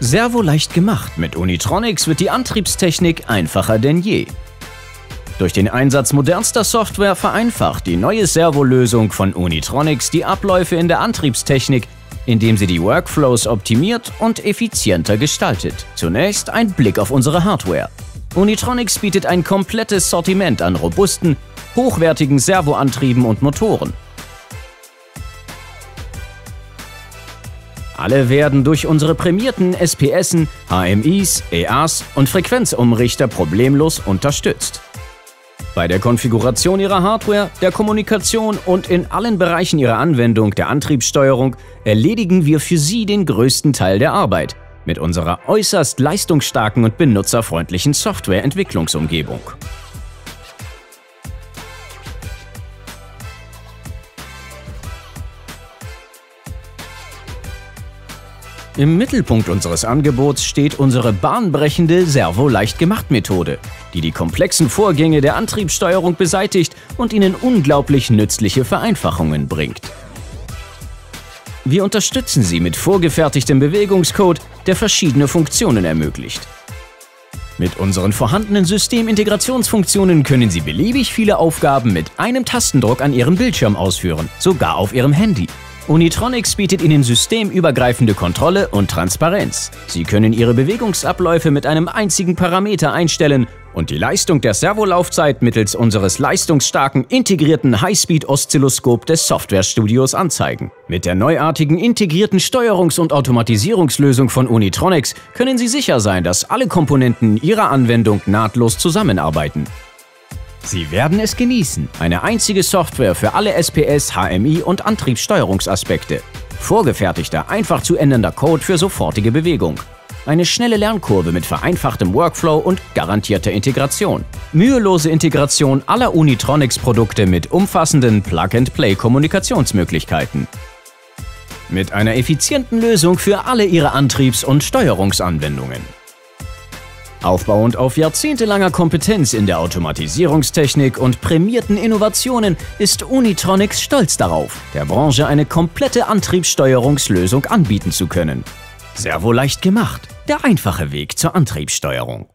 Servo leicht gemacht. Mit Unitronics wird die Antriebstechnik einfacher denn je. Durch den Einsatz modernster Software vereinfacht die neue Servolösung von Unitronics die Abläufe in der Antriebstechnik, indem sie die Workflows optimiert und effizienter gestaltet. Zunächst ein Blick auf unsere Hardware. Unitronics bietet ein komplettes Sortiment an robusten, hochwertigen Servoantrieben und Motoren. Alle werden durch unsere prämierten SPSen, HMIs, EAs und Frequenzumrichter problemlos unterstützt. Bei der Konfiguration Ihrer Hardware, der Kommunikation und in allen Bereichen Ihrer Anwendung der Antriebssteuerung erledigen wir für Sie den größten Teil der Arbeit mit unserer äußerst leistungsstarken und benutzerfreundlichen Softwareentwicklungsumgebung. Im Mittelpunkt unseres Angebots steht unsere bahnbrechende Servo-Leicht-Gemacht-Methode, die die komplexen Vorgänge der Antriebssteuerung beseitigt und Ihnen unglaublich nützliche Vereinfachungen bringt. Wir unterstützen Sie mit vorgefertigtem Bewegungscode, der verschiedene Funktionen ermöglicht. Mit unseren vorhandenen Systemintegrationsfunktionen können Sie beliebig viele Aufgaben mit einem Tastendruck an Ihrem Bildschirm ausführen, sogar auf Ihrem Handy. Unitronics bietet Ihnen systemübergreifende Kontrolle und Transparenz. Sie können Ihre Bewegungsabläufe mit einem einzigen Parameter einstellen und die Leistung der Servolaufzeit mittels unseres leistungsstarken integrierten Highspeed-Oszilloskop des Softwarestudios anzeigen. Mit der neuartigen integrierten Steuerungs- und Automatisierungslösung von Unitronics können Sie sicher sein, dass alle Komponenten Ihrer Anwendung nahtlos zusammenarbeiten. Sie werden es genießen. Eine einzige Software für alle SPS, HMI und Antriebssteuerungsaspekte. Vorgefertigter, einfach zu ändernder Code für sofortige Bewegung. Eine schnelle Lernkurve mit vereinfachtem Workflow und garantierter Integration. Mühelose Integration aller Unitronics-Produkte mit umfassenden Plug-and-Play-Kommunikationsmöglichkeiten. Mit einer effizienten Lösung für alle Ihre Antriebs- und Steuerungsanwendungen. Aufbauend auf jahrzehntelanger Kompetenz in der Automatisierungstechnik und prämierten Innovationen ist Unitronics stolz darauf, der Branche eine komplette Antriebssteuerungslösung anbieten zu können. Servo leicht gemacht, der einfache Weg zur Antriebssteuerung.